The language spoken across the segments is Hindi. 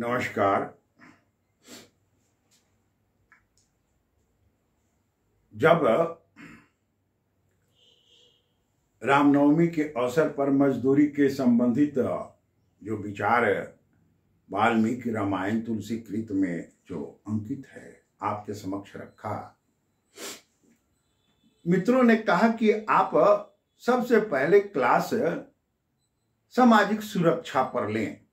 नमस्कार। जब रामनवमी के अवसर पर मजदूरी के संबंधित जो विचार वाल्मीकि रामायण तुलसी कृत में जो अंकित है, आपके समक्ष रखा। मित्रों ने कहा कि आप सबसे पहले क्लास सामाजिक सुरक्षा पर लें।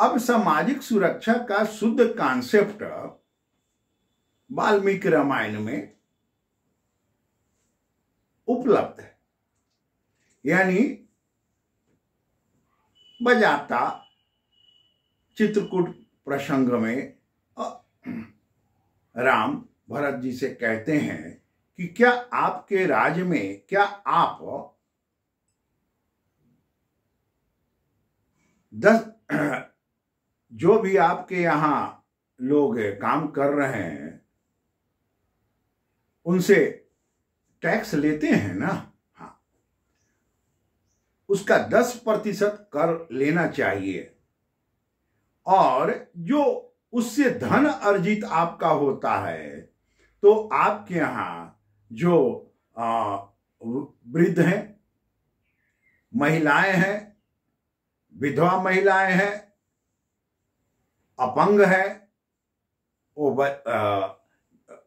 अब सामाजिक सुरक्षा का शुद्ध कॉन्सेप्ट वाल्मीकि रामायण में उपलब्ध है। यानी बजाता चित्रकूट प्रसंग में राम भरत जी से कहते हैं कि क्या आपके राज्य में, क्या आप दस जो भी आपके यहाँ लोग काम कर रहे हैं, उनसे टैक्स लेते हैं ना? हाँ। उसका दस प्रतिशत कर लेना चाहिए। और जो उससे धन अर्जित आपका होता है तो आपके यहाँ जो वृद्ध हैं, महिलाएँ हैं, विधवा महिलाएँ हैं अपंग है, वो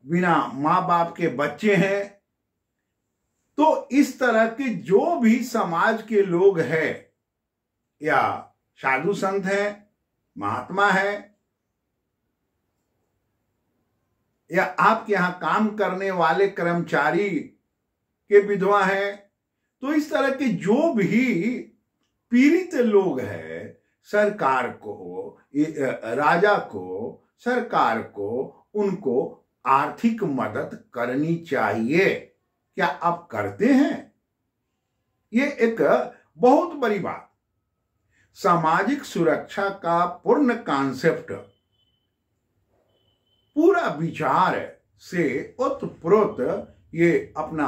बिना माँ बाप के बच्चे हैं। तो इस तरह के जो भी समाज के लोग हैं, या साधु संत हैं, महात्मा है, या आपके यहाँ काम करने वाले कर्मचारी के विधवा हैं तो इस तरह के जो भी पीड़ित लोग हैं सरकार को राजा को, सरकार को, उनको आर्थिक मदद करनी चाहिए। क्या आप करते हैं? ये एक बहुत बड़ी बात। सामाजिक सुरक्षा का पूर्ण कॉन्सेप्ट पूरा विचार से ओतप्रोत ये अपना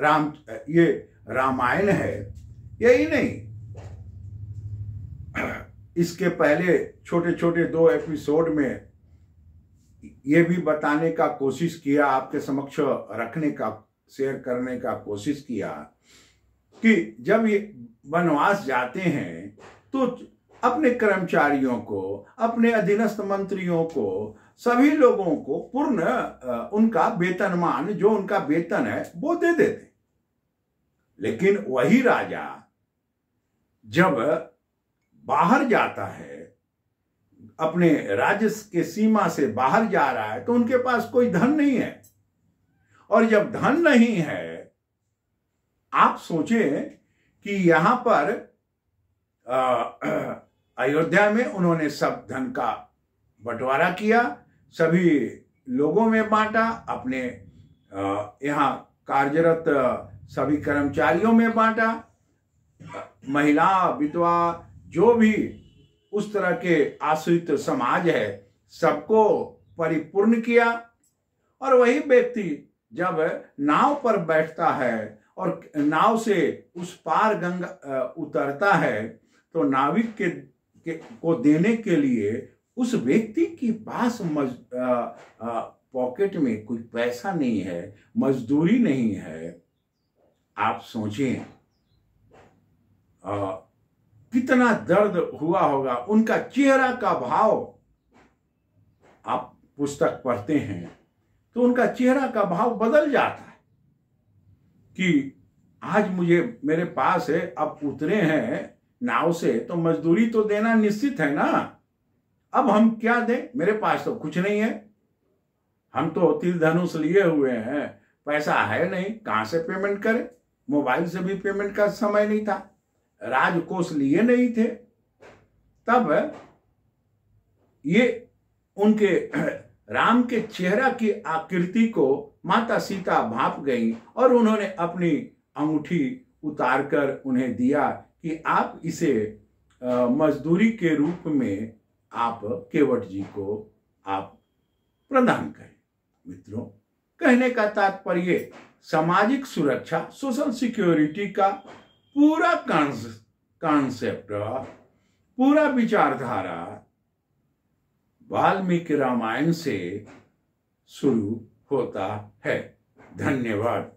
राम, ये रामायण है। यही नहीं इसके पहले छोटे छोटे दो एपिसोड में ये भी बताने का कोशिश किया, आपके समक्ष रखने का, शेयर करने का कोशिश किया कि जब ये वनवास जाते हैं तो अपने कर्मचारियों को, अपने अधीनस्थ मंत्रियों को, सभी लोगों को पूर्ण उनका वेतनमान जो उनका वेतन है, वो दे देते। लेकिन वही राजा जब बाहर जाता है, अपने राज्य के सीमा से बाहर जा रहा है तो उनके पास कोई धन नहीं है। और जब धन नहीं है, आप सोचें कि यहाँ पर अयोध्या में उन्होंने सब धन का बंटवारा किया, सभी लोगों में बांटा, अपने यहाँ कार्यरत सभी कर्मचारियों में बांटा महिला, विधवा जो भी उस तरह के आश्रित समाज है सबको परिपूर्ण किया और वही व्यक्ति जब नाव पर बैठता है और नाव से उस पार गंगा उतरता है तो नाविक के, के को देने के लिए उस व्यक्ति के पास मज पॉकेट में कोई पैसा नहीं है मजदूरी नहीं है। आप सोचें। कितना दर्द हुआ होगा, उनका चेहरा का भाव आप पुस्तक पढ़ते हैं तो उनका चेहरा का भाव बदल जाता है कि आज मुझे, मेरे पास है, अब उतरे हैं, नाव से तो मजदूरी तो देना निश्चित है ना? अब हम क्या दें? मेरे पास तो कुछ नहीं है। हम तो तीर धनुष लिए हुए हैं। पैसा है नहीं, कहाँ से पेमेंट करें? मोबाइल से भी पेमेंट का समय नहीं था। राजकोष लिए नहीं थे, तब ये उनके राम के चेहरा की आकृति को माता सीता भाप गई और उन्होंने अपनी अंगूठी उतारकर उन्हें दिया कि आप इसे मजदूरी के रूप में आप केवट जी को आप प्रदान करें। मित्रों, कहने का तात्पर्य, सामाजिक सुरक्षा सोशल सिक्योरिटी का पूरा कॉन्सेप्ट पूरा विचारधारा वाल्मीकि रामायण से शुरू होता है। धन्यवाद।